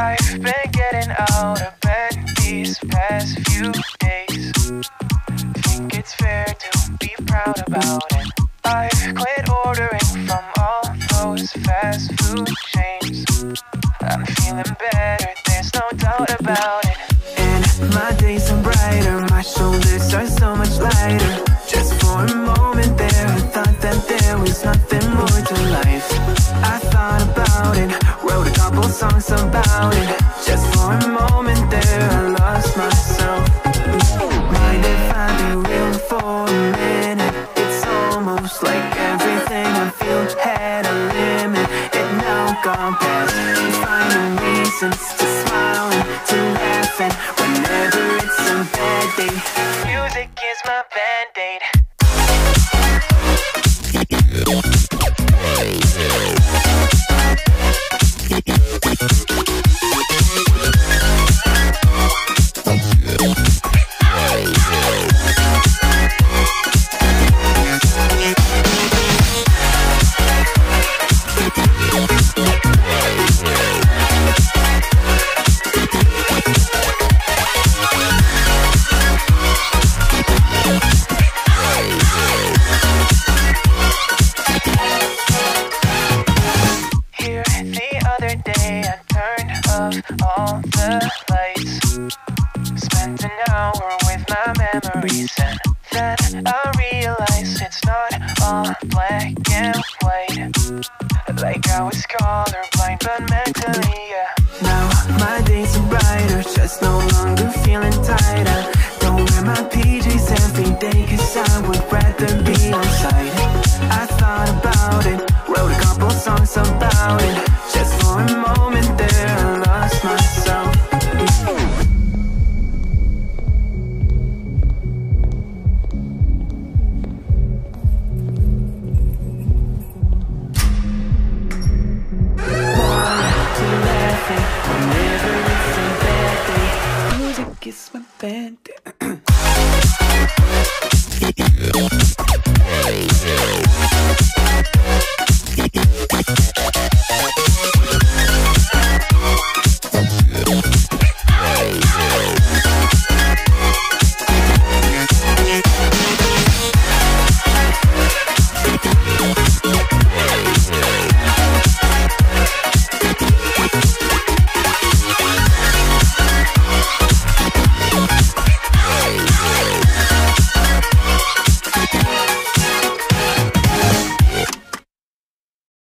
I've been getting out of bed these past few days. Think it's fair to be proud about it. I've quit ordering from all those fast food chains. I'm feeling better, there's no doubt about it. And my days are brighter, my shoulders Just for a moment there, I lost myself. If I be real for a minute? It's almost like everything I feel had a limit. It now gone past. To I turned off all the lights. Spent an hour with my memories. And then I realized it's not all black and white. Like I was colorblind but mentally,